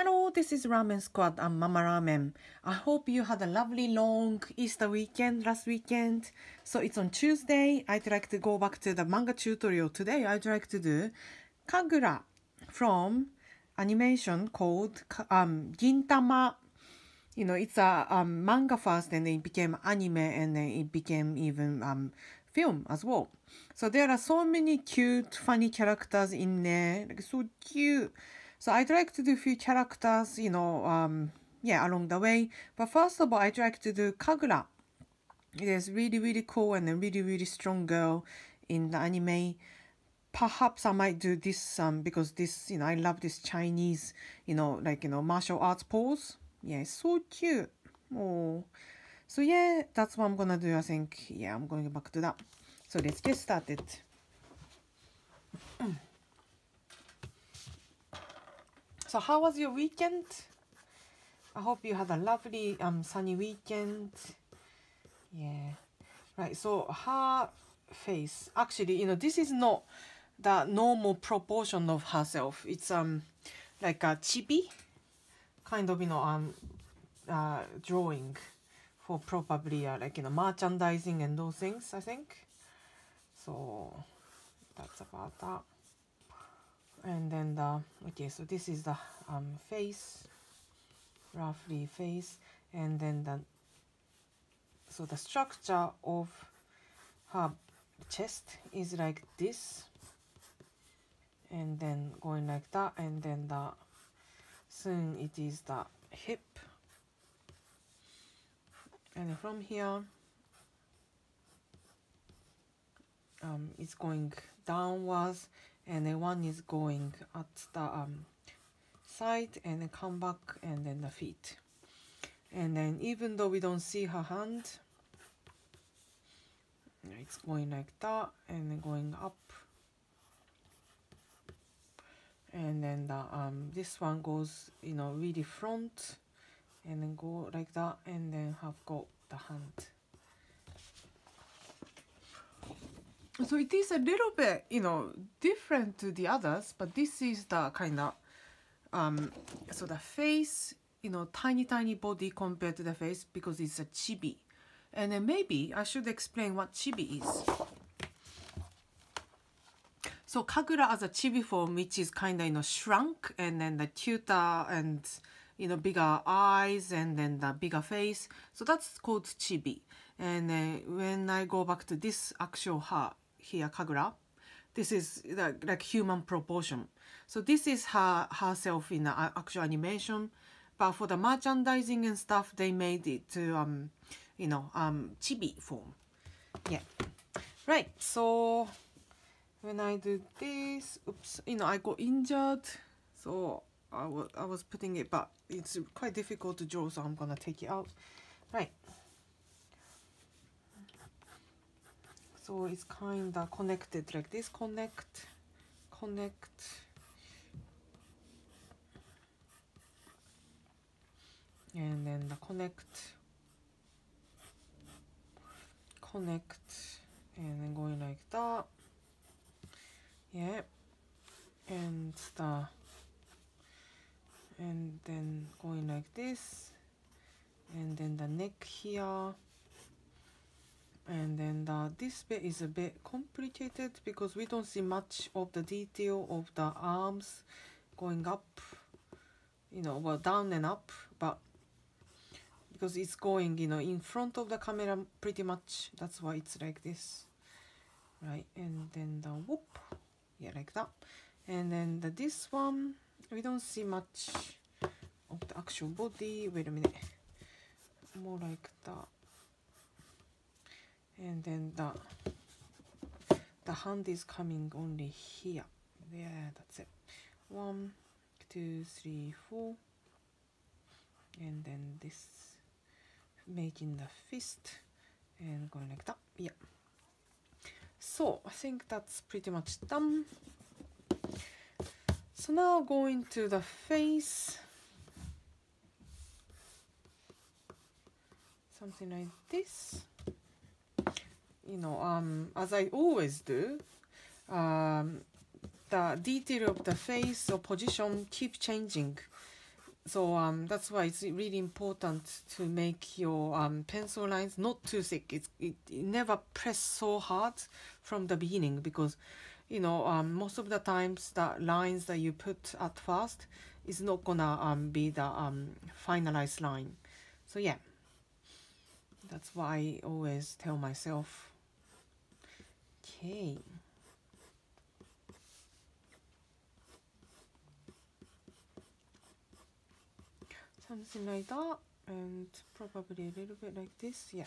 Hello, this is Ramen Squad. I'm Mama Ramen. I hope you had a lovely long Easter weekend last weekend. So it's on Tuesday. I'd like to go back to the manga tutorial today. I'd like to do Kagura from animation called um, Gintama. You know, it's a um, manga first, and then it became anime, and then it became even um, film as well. So there are so many cute, funny characters in there, like so cute. So I'd like to do a few characters, you know, um, yeah, along the way. But first of all, I'd like to do Kagura. It is really, really cool and a really, really strong girl in the anime. Perhaps I might do this um, because this, you know, I love this Chinese, you know, like, you know, martial arts pose. Yeah, so cute. Oh. So yeah, that's what I'm gonna do. I think, yeah, I'm going back to that. So let's get started. So how was your weekend? I hope you had a lovely um sunny weekend. Yeah. Right, so her face actually, you know, this is not the normal proportion of herself. It's um like a chibi kind of you know um uh drawing for probably uh, like you know merchandising and those things I think so that's about that and then the okay so this is the um, face roughly face. And then the so the structure of her chest is like this. And then going like that. And then the soon it is the hip. And from here um, it's going downwards and then one is going at the um, side and then come back and then the feet. And then even though we don't see her hand it's going like that and then going up. And then the um this one goes you know really front and then go like that and then have got the hand so it is a little bit you know different to the others but this is the kind of um so the face you know tiny tiny body compared to the face because it's a chibi. And then maybe i should explain what chibi is. So kagura as a chibi form which is kind of you know shrunk and then the tutor and you know bigger eyes and then the bigger face. So that's called chibi. And then when i go back to this actual her here Kagura. This is like, human proportion. So this is her herself in the actual animation. But for the merchandising and stuff, they made it to um, you know, um, chibi form. Yeah. Right. So when I do this, oops, you know, I got injured. So I was I was putting it, but it's quite difficult to draw, so I'm gonna take it out. Right. So it's kind of connected like this. Connect connect. And then the connect connect and then going like that. Yeah. And the and then going like this. And then the neck here and then the, this bit is a bit complicated because we don't see much of the detail of the arms going up you know well down and up but because it's going you know in front of the camera pretty much that's why it's like this right? And then the whoop yeah like that. And then the, this one we don't see much of the actual body. Wait a minute. More like that and then the the hand is coming only here. Yeah that's it. One two three four. And then this making the fist and going like that. Yeah. So I think that's pretty much done. So now going to the face. Something like this you know, um, as I always do, um, the detail of the face or position keep changing so um, that's why it's really important to make your um, pencil lines not too thick. It's, it, it never press so hard from the beginning because you know um, most of the times the lines that you put at first is not gonna um, be the um, finalized line. So yeah, that's why I always tell myself. Okay. something like that and probably a little bit like this yeah.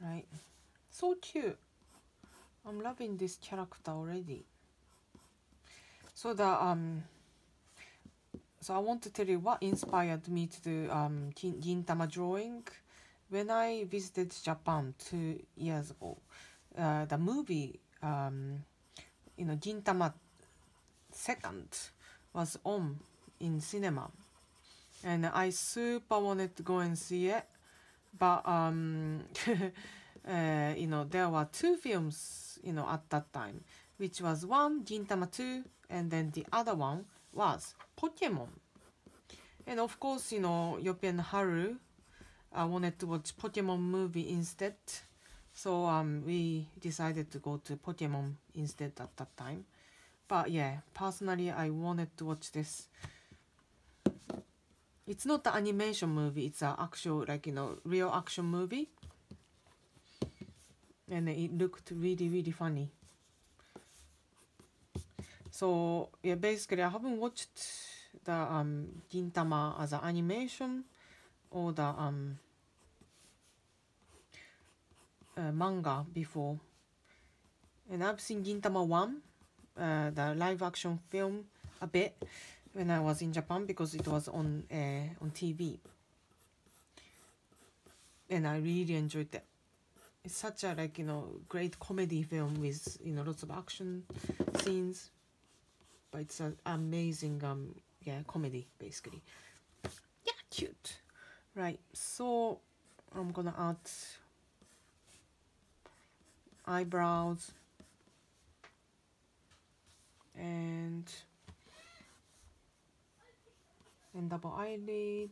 Right. So cute. I'm loving this character already. So the um so I want to tell you what inspired me to do um Gintama drawing when I visited Japan two years ago uh, the movie um you know Gintama second was on in cinema and I super wanted to go and see it, but um, uh, you know there were two films you know at that time, which was one Gintama 2, and then the other one was Pokemon. And of course, you know Yopi Haru I wanted to watch Pokemon movie instead. So um, we decided to go to Pokemon instead at that time. But yeah, personally, I wanted to watch this. It's not the animation movie it's a actual like you know real action movie. And it looked really really funny. So yeah basically i haven't watched the um gintama as an animation or the um uh, manga before and i've seen gintama 1 uh, the live action film a bit when I was in Japan because it was on uh, on TV, and I really enjoyed that. It's such a like you know great comedy film with you know lots of action scenes, but it's an amazing um yeah comedy basically. Yeah, cute. Right, so I'm gonna add eyebrows and and double eyelid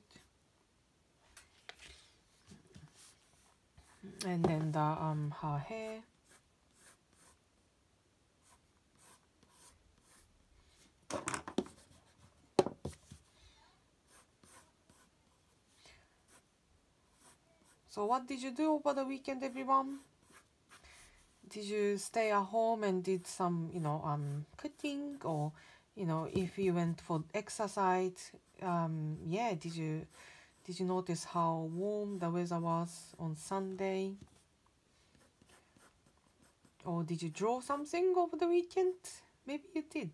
and then the um her hair So what did you do over the weekend everyone? Did you stay at home and did some, you know, um cooking or you know, if you went for exercise um, yeah, did you did you notice how warm the weather was on Sunday? Or did you draw something over the weekend? Maybe you did.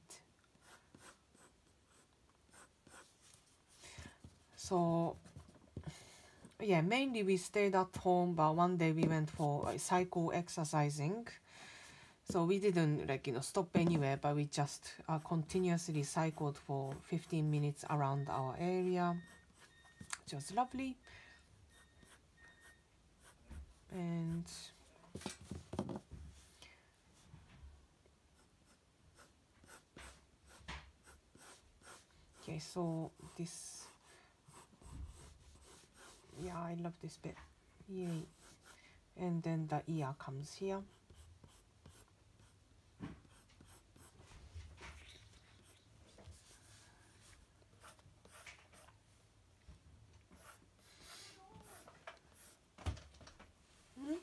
So, yeah, mainly we stayed at home, but one day we went for uh, cycle exercising. So we didn't like you know stop anywhere, but we just uh, continuously cycled for 15 minutes around our area, was lovely. And okay, so this yeah, I love this bit. Yay! And then the ear comes here. Hmm?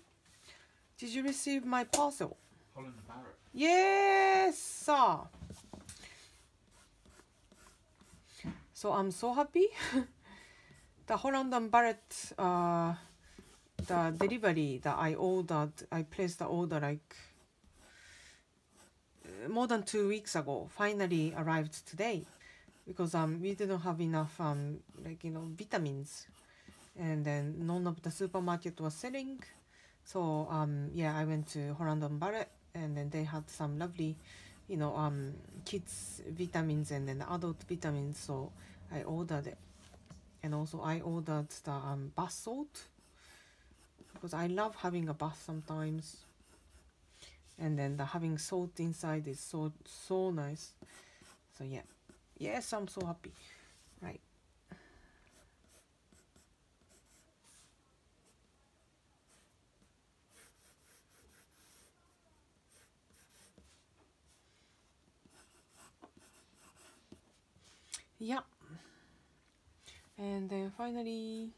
Did you receive my parcel? Holland Barrett. Yes, sir. So I'm so happy. the Holland and Barrett, uh, the delivery that I ordered, I placed the order like uh, more than two weeks ago. Finally arrived today, because um we didn't have enough um like you know vitamins, and then none of the supermarket was selling so um, yeah, I went to Holland and Barrett, and then they had some lovely, you know, um, kids vitamins and then adult vitamins. So I ordered it, and also I ordered the um, bath salt because I love having a bath sometimes. And then the having salt inside is so so nice. So yeah. Yes I'm so happy. Right. Yeah and then finally,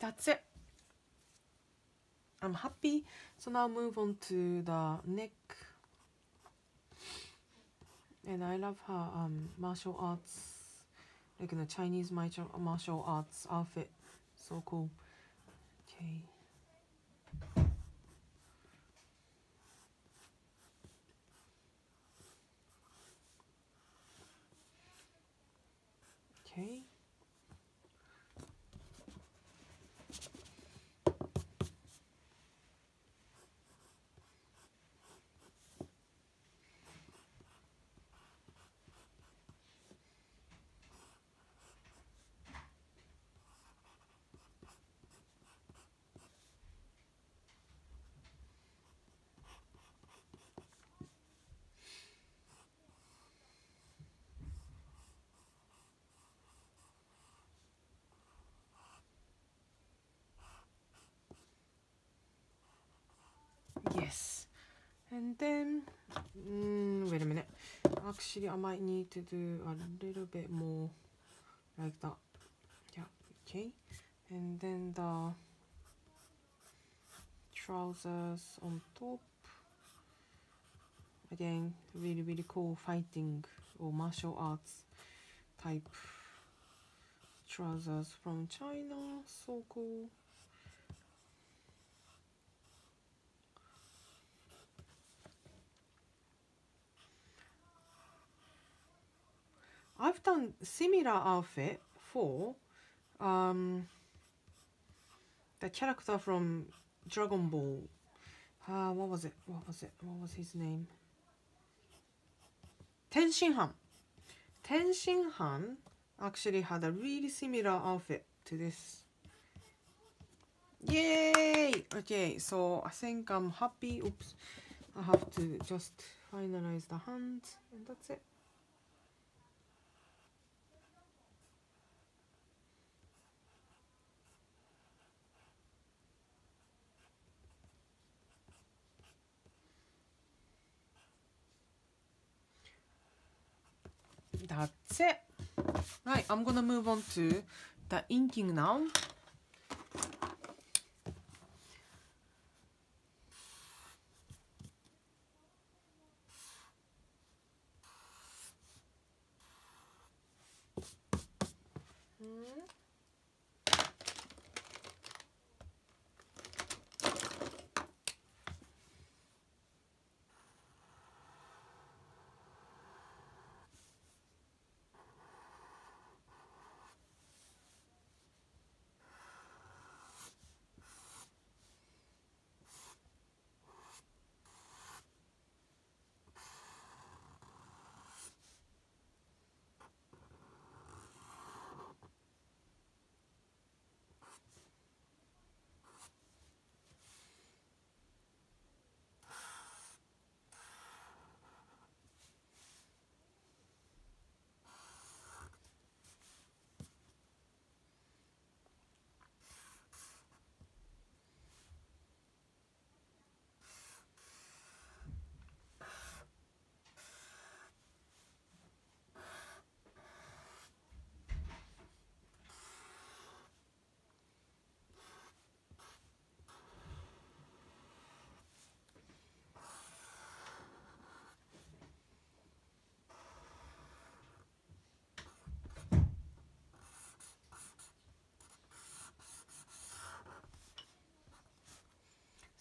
that's it. I'm happy. So now move on to the neck. And I love her um, martial arts, like in a Chinese martial martial arts outfit. So cool. Okay. Yes. And then, mm, wait a minute. Actually, I might need to do a little bit more like that. Yeah, okay. And then the trousers on top. Again, really, really cool fighting or martial arts type trousers from China. So cool. I've done similar outfit for um, the character from Dragon Ball. Uh, what was it? What was it? What was his name? Tenshin Han. Tenshin Han actually had a really similar outfit to this. Yay! Okay, so I think I'm happy. Oops. I have to just finalize the hand and that's it. That's it. Right, I'm gonna move on to the inking now.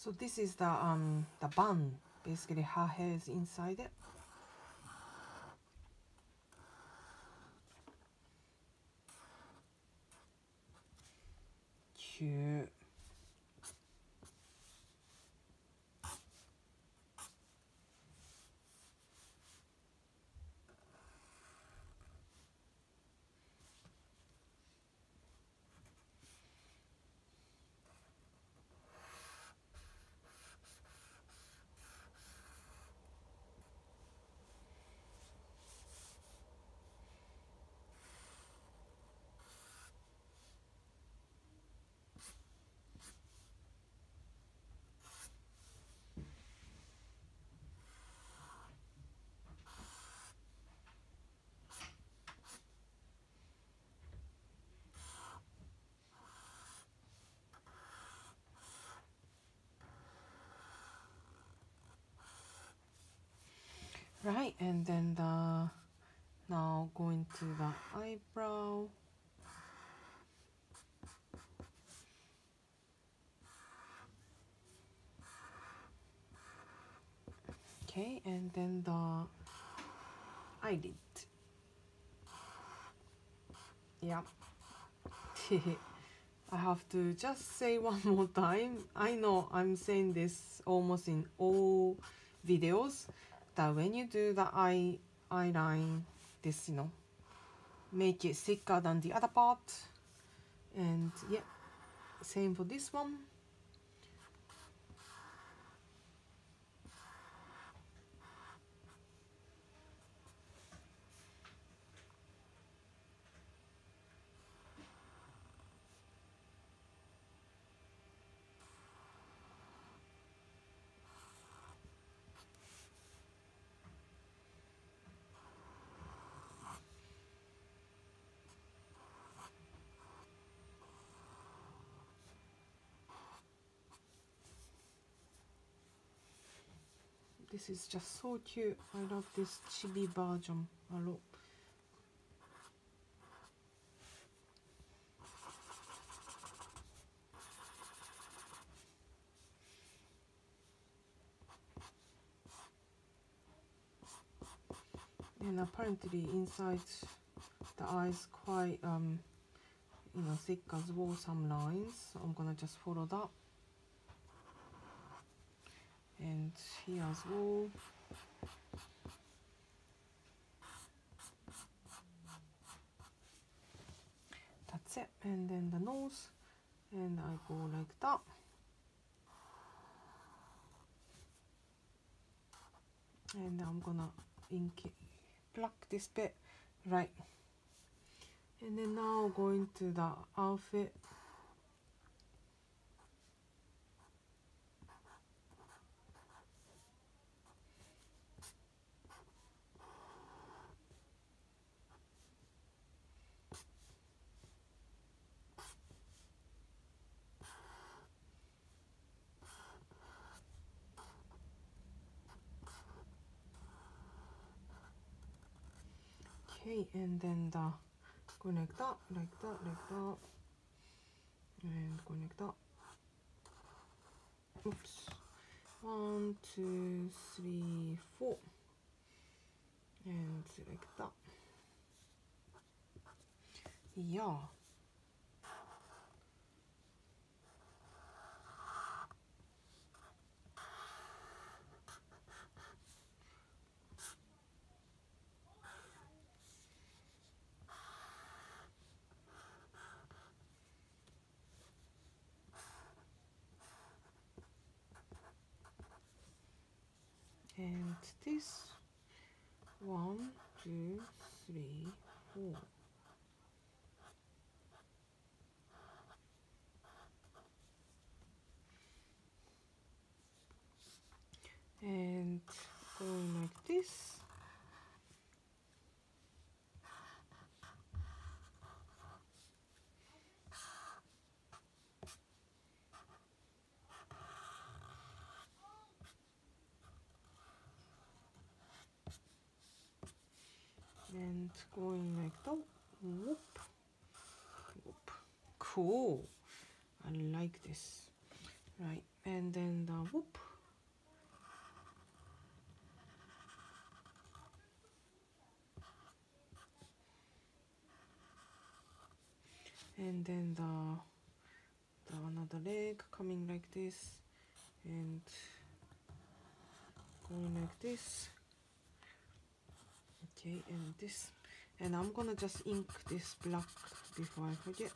So this is the um the bun. Basically, her hair is inside it. Right and then the now going to the eyebrow. Okay and then the eyelid. Yeah I have to just say one more time. I know I'm saying this almost in all videos that when you do the eye eyeline this you know make it thicker than the other part. And yeah same for this one This is just so cute. I love this chibi version a lot. And apparently inside the eyes quite um you know thick as well some lines. So I'm gonna just follow that and here as well that's it. And then the nose. And I go like that. And I'm gonna ink it black this bit right. And then now going to the outfit and then the connect that like that like that and connect that oops. One two three four. And like that yeah and this one two three four. And going like this and going like that. Whoop. Whoop. Cool. I like this. Right. And then the whoop. And then the, the another leg coming like this. And going like this. Okay. And this and I'm gonna just ink this black before I forget.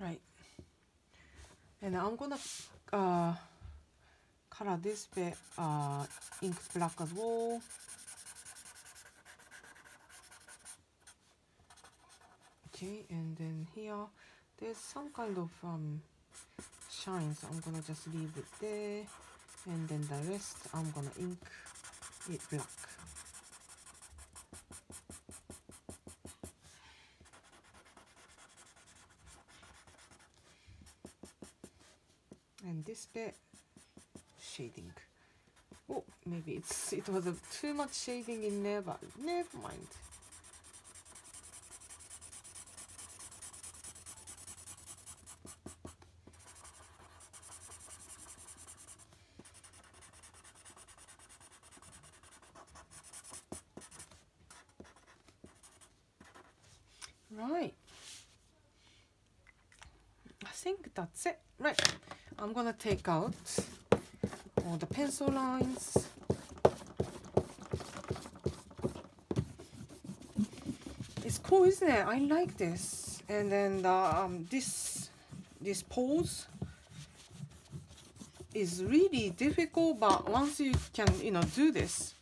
Right. And I'm gonna uh, color this bit uh, ink black as well. Okay and then here there's some kind of um, shine so I'm gonna just leave it there. And then the rest I'm gonna ink it black. And this bit shading. Oh maybe it's it was a, too much shading in there but never mind Right. I think that's it. Right. I'm gonna take out all the pencil lines. It's cool, isn't it? I like this. And then the, um, this this pose is really difficult, but once you can, you know, do this,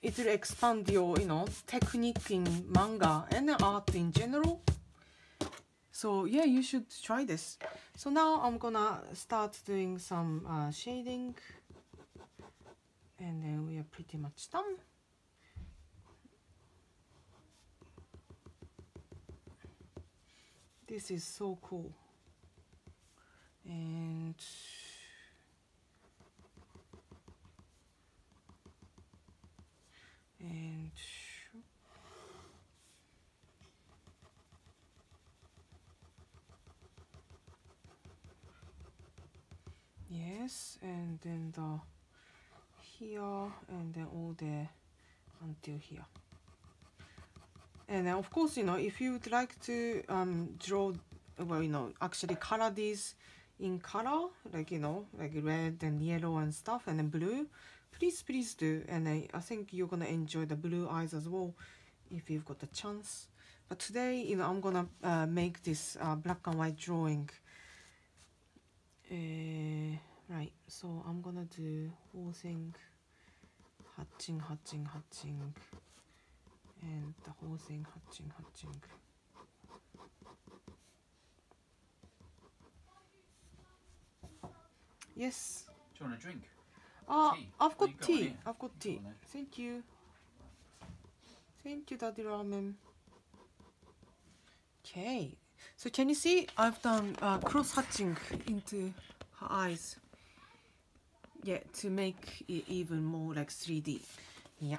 it will expand your you know technique in manga and art in general so yeah you should try this. So now i'm gonna start doing some uh, shading. And then we are pretty much done. This is so cool. And and yes and then the here and then all the until here. And then of course you know if you would like to um, draw well you know actually color these in color like you know like red and yellow and stuff and then blue please please do. And I, I think you're gonna enjoy the blue eyes as well if you've got the chance. But today you know I'm gonna uh, make this uh, black and white drawing uh, right so I'm gonna do whole thing hatching hatching hatching and the whole thing hatching hatching yes Do you want a drink? Tea. I've There got tea. I've got tea. Thank you. Thank you, Daddy Ramen. Okay. So can you see I've done uh, cross hatching into her eyes. Yeah, to make it even more like 3D. Yeah.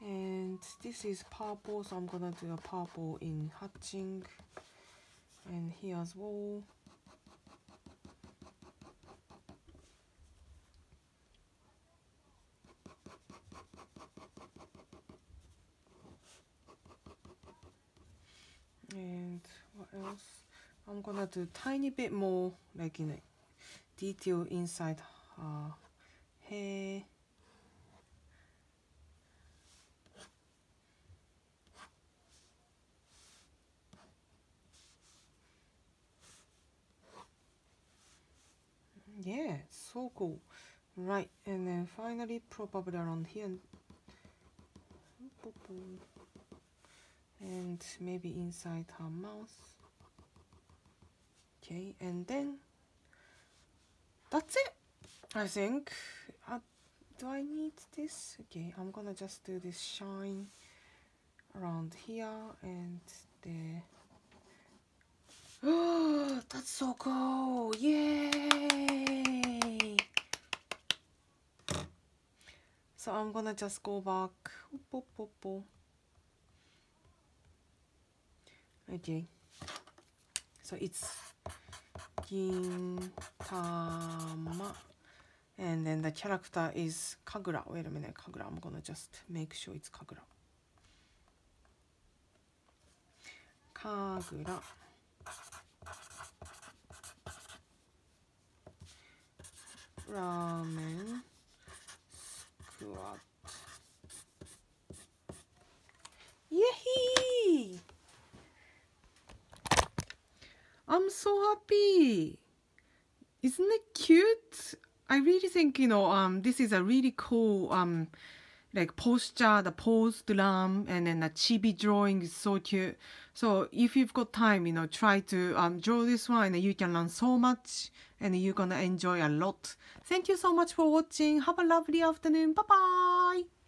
And this is purple, so I'm gonna do a purple in hatching. And here as well. And what else? I'm gonna do tiny bit more like in a detail inside her hair. Yeah so cool. Right and then finally probably around here and maybe inside her mouth okay and then that's it I think uh, do I need this okay I'm gonna just do this shine around here and there Oh, that's so cool! Yay! So I'm gonna just go back. Okay. So it's Gintama. And then the character is Kagura. Wait a minute, Kagura. I'm gonna just make sure it's Kagura. Kagura. Ramen squat. Yay! I'm so happy. Isn't it cute? I really think you know um this is a really cool um like posture, the posed lamb, and then the chibi drawing is so cute. So if you've got time, you know, try to um, draw this one, and you can learn so much, and you're gonna enjoy a lot. Thank you so much for watching. Have a lovely afternoon. Bye bye.